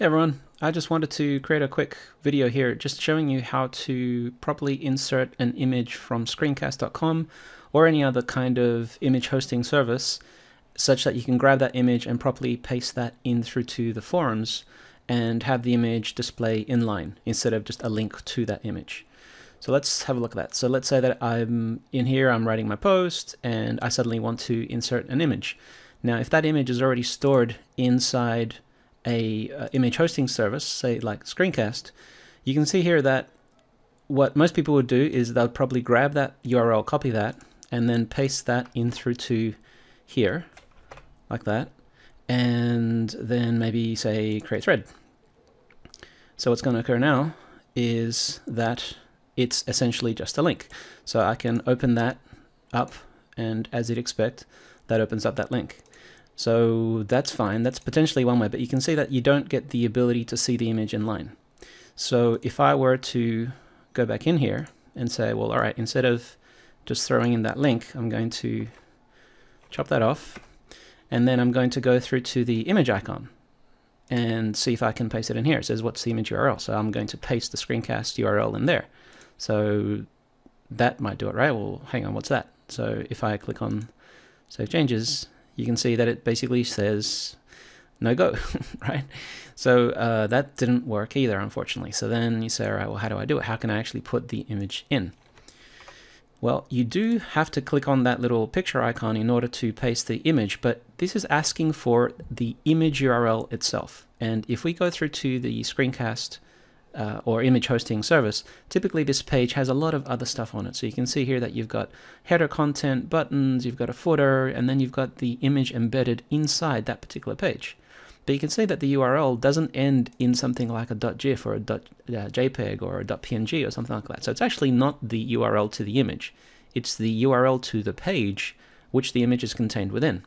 Hey everyone, I just wanted to create a quick video here just showing you how to properly insert an image from screencast.com or any other kind of image hosting service such that you can grab that image and properly paste that in through to the forums and have the image display inline instead of just a link to that image. So let's have a look at that. So let's say that I'm in here, I'm writing my post and I suddenly want to insert an image. Now if that image is already stored inside a uh, image hosting service, say like Screencast, you can see here that what most people would do is they'll probably grab that URL, copy that, and then paste that in through to here, like that, and then maybe say create thread. So what's going to occur now is that it's essentially just a link. So I can open that up, and as you'd expect, that opens up that link. So that's fine. That's potentially one way, but you can see that you don't get the ability to see the image in line. So if I were to go back in here and say, well, all right, instead of just throwing in that link, I'm going to chop that off. And then I'm going to go through to the image icon and see if I can paste it in here. It says, what's the image URL? So I'm going to paste the screencast URL in there. So that might do it, right? Well, hang on, what's that? So if I click on Save Changes, you can see that it basically says no go, right? So uh, that didn't work either, unfortunately. So then you say, all right, well, how do I do it? How can I actually put the image in? Well, you do have to click on that little picture icon in order to paste the image, but this is asking for the image URL itself. And if we go through to the screencast uh, or image hosting service, typically this page has a lot of other stuff on it. So you can see here that you've got header content, buttons, you've got a footer, and then you've got the image embedded inside that particular page. But you can see that the URL doesn't end in something like a .gif or a .jpeg uh, or a .png or something like that. So it's actually not the URL to the image. It's the URL to the page which the image is contained within.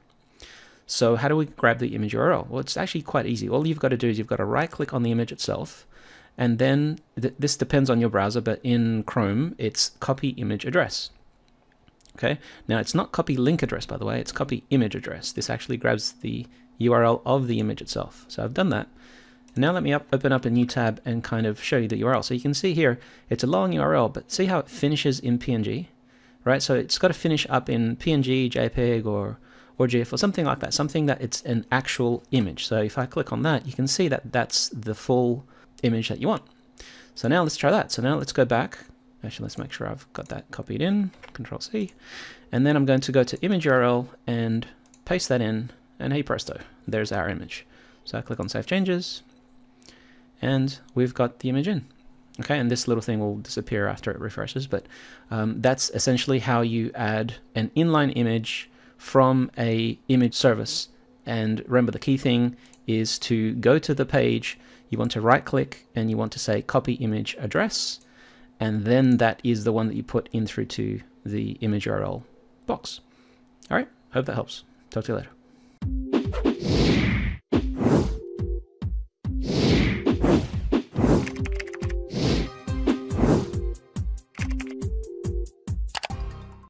So how do we grab the image URL? Well, it's actually quite easy. All you've got to do is you've got to right click on the image itself, and then th this depends on your browser, but in Chrome, it's copy image address. Okay, now it's not copy link address, by the way, it's copy image address. This actually grabs the URL of the image itself. So I've done that. Now let me up, open up a new tab and kind of show you the URL. So you can see here, it's a long URL, but see how it finishes in PNG, right? So it's got to finish up in PNG, JPEG, or or GIF or something like that, something that it's an actual image. So if I click on that, you can see that that's the full image that you want. So now let's try that. So now let's go back. Actually, let's make sure I've got that copied in, Control C. And then I'm going to go to image URL and paste that in, and hey presto, there's our image. So I click on Save Changes, and we've got the image in. Okay, and this little thing will disappear after it refreshes, but um, that's essentially how you add an inline image from a image service. And remember, the key thing is to go to the page, you want to right click and you want to say copy image address and then that is the one that you put in through to the image URL box. All right, hope that helps. Talk to you later.